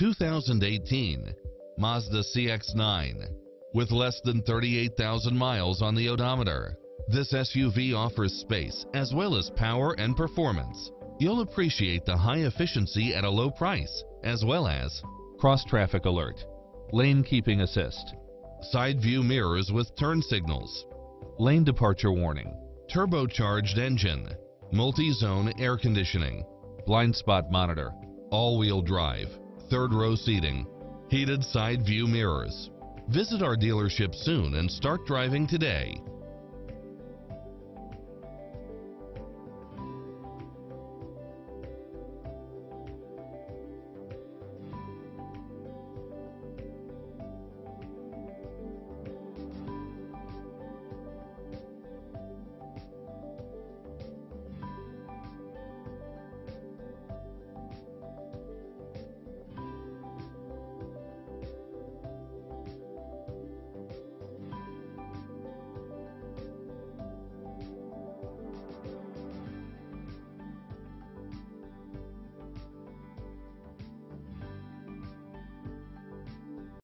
2018 Mazda CX-9 with less than 38,000 miles on the odometer. This SUV offers space as well as power and performance. You'll appreciate the high efficiency at a low price, as well as cross traffic alert, lane keeping assist, side view mirrors with turn signals, lane departure warning, turbocharged engine, multi-zone air conditioning, blind spot monitor, all-wheel drive, third row seating, heated side view mirrors. Visit our dealership soon and start driving today.